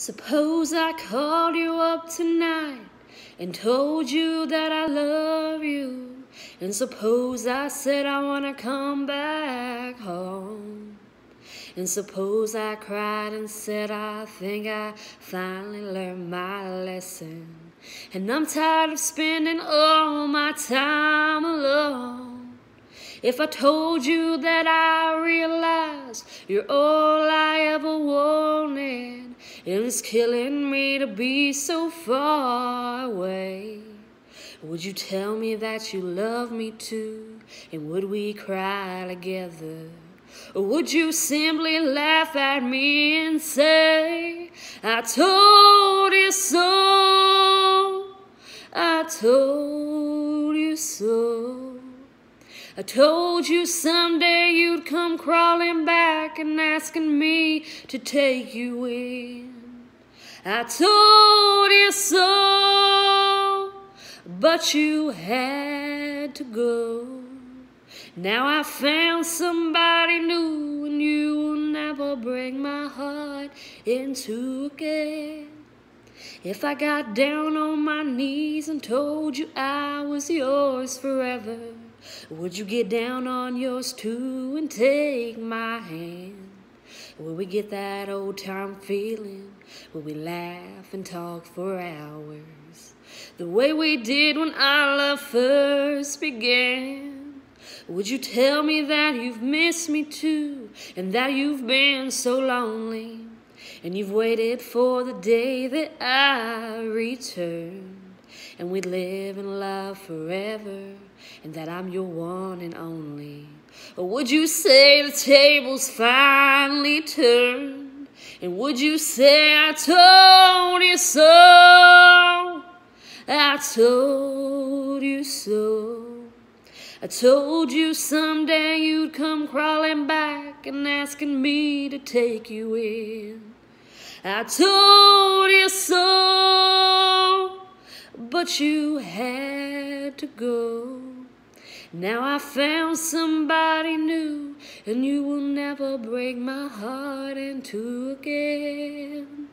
Suppose I called you up tonight and told you that I love you. And suppose I said I wanna come back home. And suppose I cried and said I think I finally learned my lesson. And I'm tired of spending all my time alone. If I told you that I realized you're all I ever it's killing me to be so far away. Would you tell me that you love me too? And would we cry together? Or would you simply laugh at me and say, I told you so? I told you so. I told you someday you'd come crawling back and asking me to take you in. I told you so, but you had to go. Now I found somebody new, and you will never break my heart in two again. If I got down on my knees and told you I was yours forever, would you get down on yours too and take my hand? Will we get that old time feeling? Will we laugh and talk for hours? The way we did when our love first began. Would you tell me that you've missed me too and that you've been so lonely? And you've waited for the day that I return and we'd live in love forever and that I'm your one and only. Would you say the tables finally turned? And would you say I told you so? I told you so. I told you someday you'd come crawling back and asking me to take you in. I told you so, but you had to go. Now I found somebody new, and you will never break my heart in two again.